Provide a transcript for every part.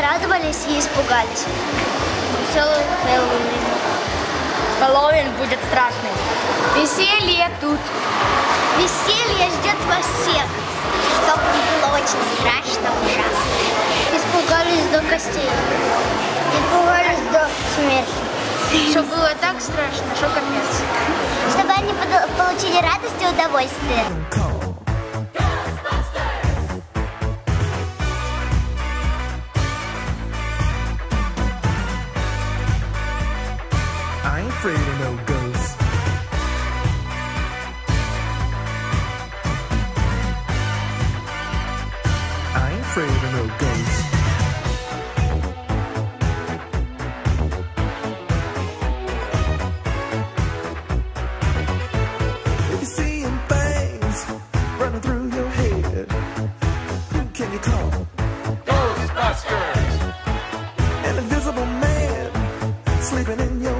порадовались и испугались. Веселый Хэллоуин. Хэллоуин будет страшный. Веселье тут. Веселье ждет вас всех. Чтобы было очень страшно, ужасно. Испугались до костей. Испугались до смерти. Что было так страшно, что капец. Чтобы они получили радость и удовольствие. Afraid of no ghosts. I ain't afraid of no ghosts. If you're seeing things running through your head, who can you call? Ghostbusters! An invisible man sleeping in your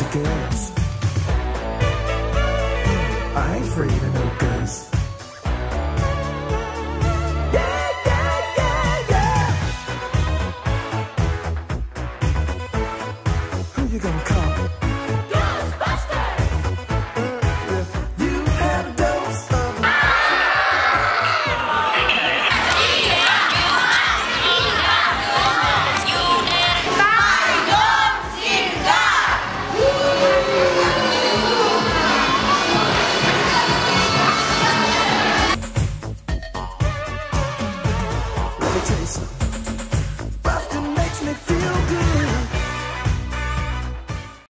I ain't afraid of no. it feel good?